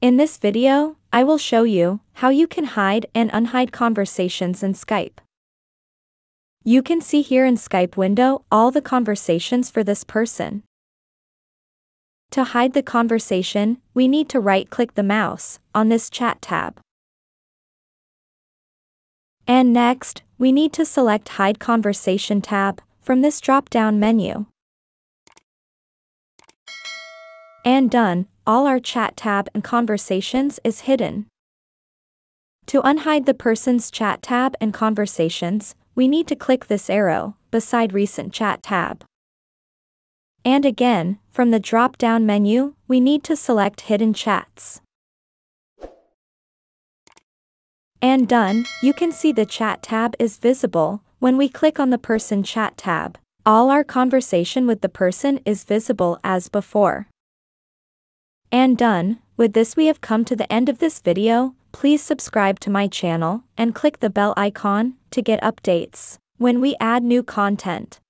In this video, I will show you how you can hide and unhide conversations in Skype. You can see here in Skype window all the conversations for this person. To hide the conversation, we need to right-click the mouse on this chat tab. And next, we need to select Hide Conversation tab from this drop-down menu. And done, all our chat tab and conversations is hidden. To unhide the person's chat tab and conversations, we need to click this arrow beside Recent Chat tab. And again, from the drop-down menu, we need to select Hidden Chats. And done, you can see the Chat tab is visible when we click on the Person Chat tab. All our conversation with the person is visible as before. And done, with this we have come to the end of this video, please subscribe to my channel and click the bell icon to get updates when we add new content.